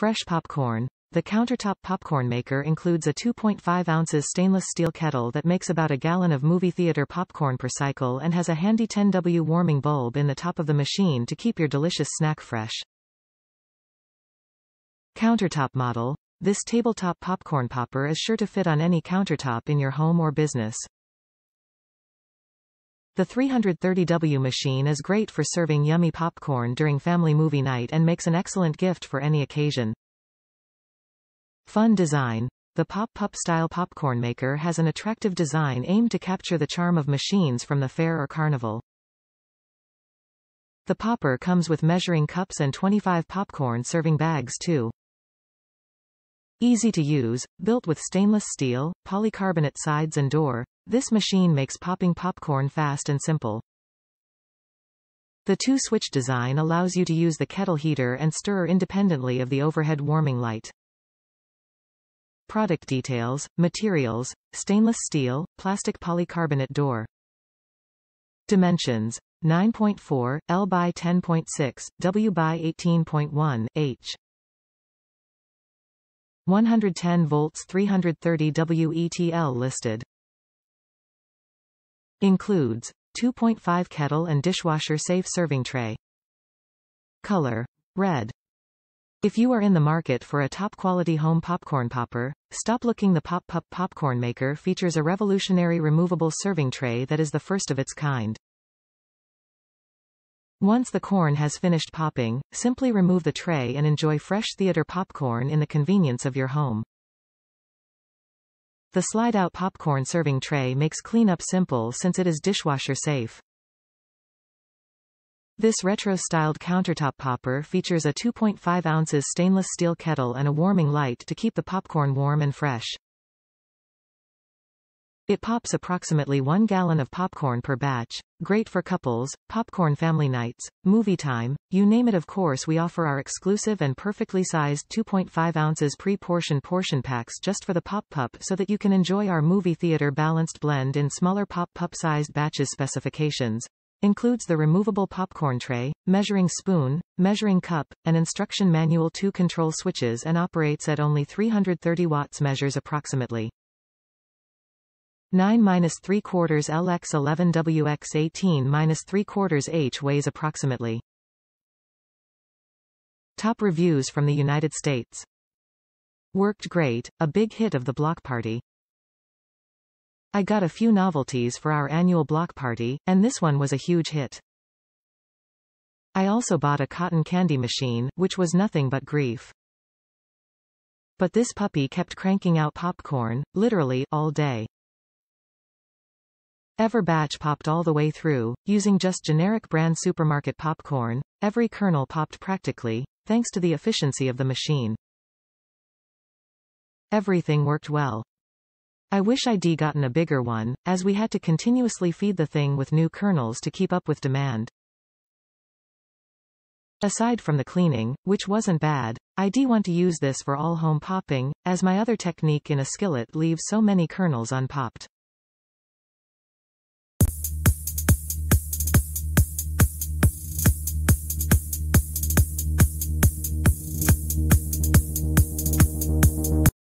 Fresh popcorn. The countertop popcorn maker includes a 2.5 ounces stainless steel kettle that makes about a gallon of movie theater popcorn per cycle and has a handy 10W warming bulb in the top of the machine to keep your delicious snack fresh. Countertop model. This tabletop popcorn popper is sure to fit on any countertop in your home or business. The 330W machine is great for serving yummy popcorn during family movie night and makes an excellent gift for any occasion. Fun design. The Pop Pup style popcorn maker has an attractive design aimed to capture the charm of machines from the fair or carnival. The popper comes with measuring cups and 25 popcorn serving bags too. Easy to use, built with stainless steel, polycarbonate sides and door, this machine makes popping popcorn fast and simple. The two-switch design allows you to use the kettle heater and stir independently of the overhead warming light. Product details, materials, stainless steel, plastic polycarbonate door. Dimensions, 9.4, L by 10.6, W by 18.1, H. 110 volts 330 WETL listed. Includes 2.5 kettle and dishwasher safe serving tray. Color. Red. If you are in the market for a top-quality home popcorn popper, stop looking the Pop Pup popcorn maker features a revolutionary removable serving tray that is the first of its kind. Once the corn has finished popping, simply remove the tray and enjoy fresh theater popcorn in the convenience of your home. The slide-out popcorn serving tray makes cleanup simple since it is dishwasher safe. This retro-styled countertop popper features a 2.5 ounces stainless steel kettle and a warming light to keep the popcorn warm and fresh. It pops approximately one gallon of popcorn per batch, great for couples, popcorn family nights, movie time, you name it of course we offer our exclusive and perfectly sized 2.5 ounces pre-portioned portion packs just for the Pop Pup so that you can enjoy our movie theater balanced blend in smaller Pop Pup sized batches specifications. Includes the removable popcorn tray, measuring spoon, measuring cup, and instruction manual two control switches and operates at only 330 watts measures approximately. 9 minus 3 quarters LX 11 WX 18 minus 3 quarters H weighs approximately. Top reviews from the United States. Worked great, a big hit of the block party. I got a few novelties for our annual block party, and this one was a huge hit. I also bought a cotton candy machine, which was nothing but grief. But this puppy kept cranking out popcorn, literally, all day. Ever batch popped all the way through, using just generic brand supermarket popcorn, every kernel popped practically, thanks to the efficiency of the machine. Everything worked well. I wish I'd gotten a bigger one, as we had to continuously feed the thing with new kernels to keep up with demand. Aside from the cleaning, which wasn't bad, I do want to use this for all home popping, as my other technique in a skillet leaves so many kernels unpopped.